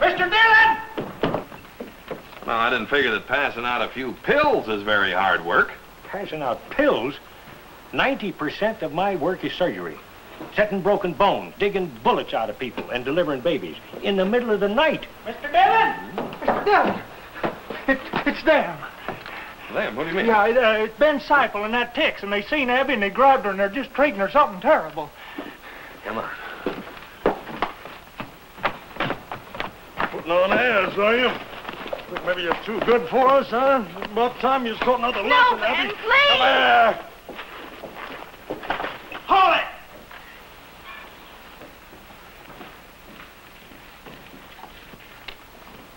Mr. Dillon! Well, I didn't figure that passing out a few pills is very hard work. Passing out pills? 90% of my work is surgery. Setting broken bones, digging bullets out of people, and delivering babies. In the middle of the night. Mr. Dillon! Mr. Dillon! It, it's them. Them, what do you mean? Yeah, it, uh, it's Ben Seipel and that Tex, and they seen Abby and they grabbed her and they're just treating her something terrible. Come on. Putting on airs, are you? Think maybe you're too good for us, huh? About time you caught another No, lesson, Ben, Abby. please! Come here. Hold it!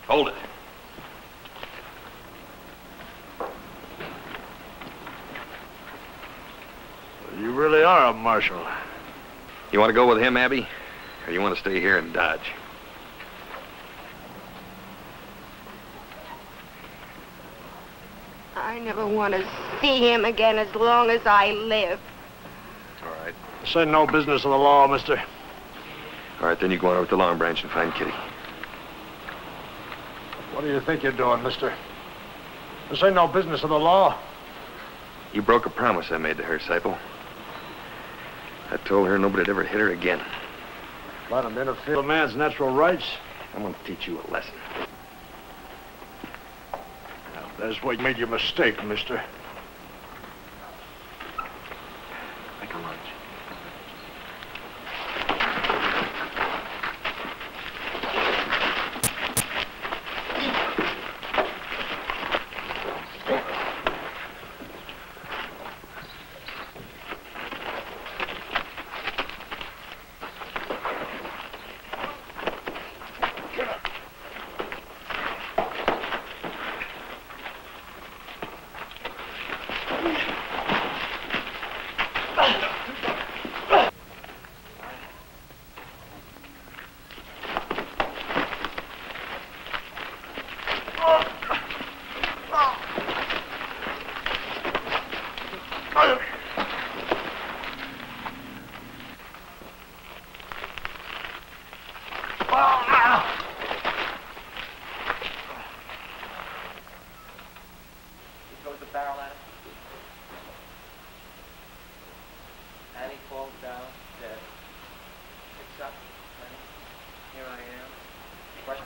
Hold it. You really are a marshal. You want to go with him, Abby? Or you want to stay here and Dodge? I never want to see him again as long as I live. All right. This ain't no business of the law, mister. All right, then you go on over to Long Branch and find Kitty. What do you think you're doing, mister? This ain't no business of the law. You broke a promise I made to her, Seipel. I told her nobody'd ever hit her again. Let him interfere with a man's natural rights. I'm to teach you a lesson. Now, that's where you made your mistake, mister.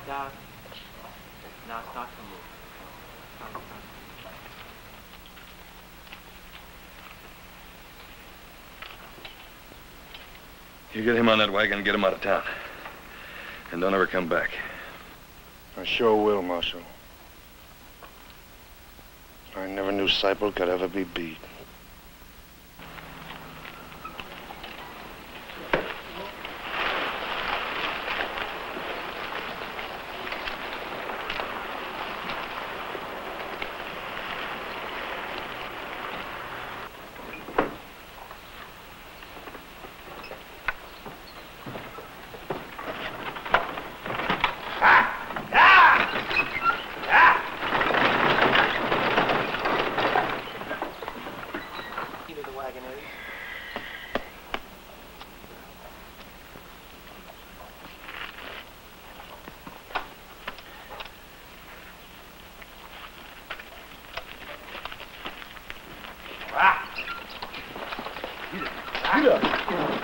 Down. Now start to move. Start to. You get him on that wagon and get him out of town. And don't ever come back. I sure will, Marshal. I never knew Seipel could ever be beat. Into the wagon is. Get up.